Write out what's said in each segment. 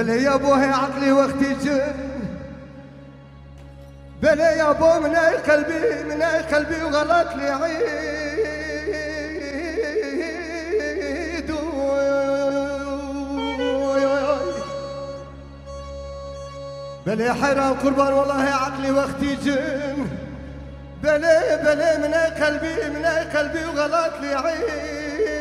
ابوها عقلي واختي جن. بلا يا ابو من اي قلبي من اي قلبي وغلط لي عيد. بلا حيران قربان والله عقلي واختي جن. بلا بلا من اي قلبي من اي قلبي وغلط لي عيد.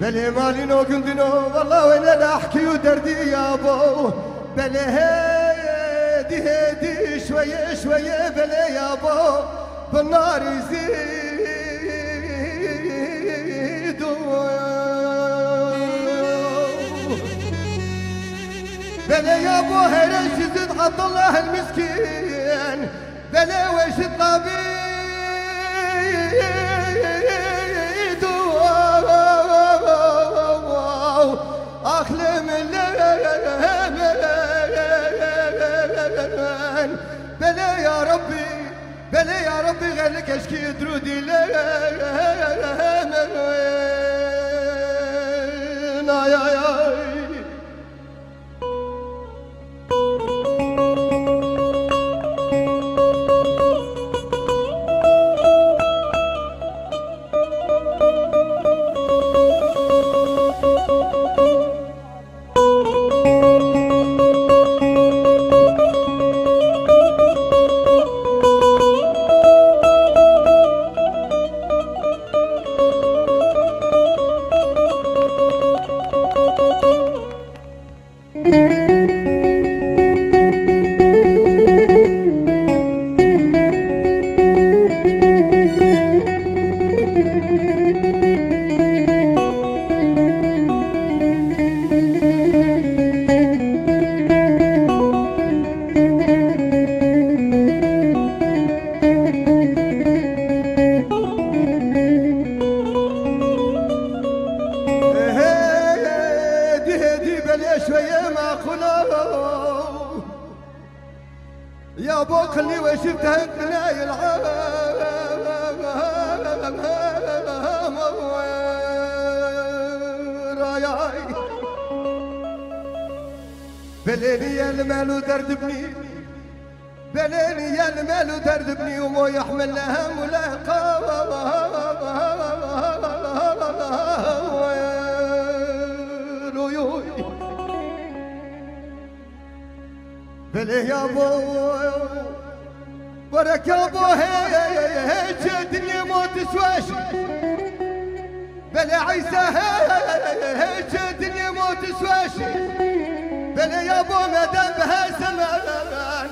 بلي مالي نو قندنو والله وين أنا احكي ودردي يا ابو بلي هيدي هيدي شوية شوية بلي يا ابو بالنار يزيد بلي يا ابو هرش زد عبد الله المسكين بلي وش الطبيب بلا يا ربي بلا يا ربي غير لك اشكي درودي لين يا يا Música شوية معقولة يا بوك اللي وشفتها بناي العام. بليني يا المال ودرد بني بليني يا المال ودرد بني ومو يحمل هم ولا بلي يا ابو برك يا ابو هيك الدنيا مو تسواشي بلا عيسى هيك الدنيا مو تسواشي بلا يا ابو مدام بها زمان.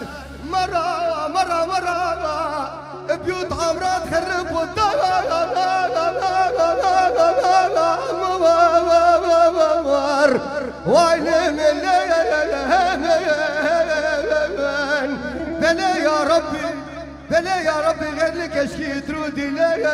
مرة مرة مرة بيوت عمرات تخرب والدار. ويل من بلا يا ربي بلا يا ربي غير لك اشكي ترودي لين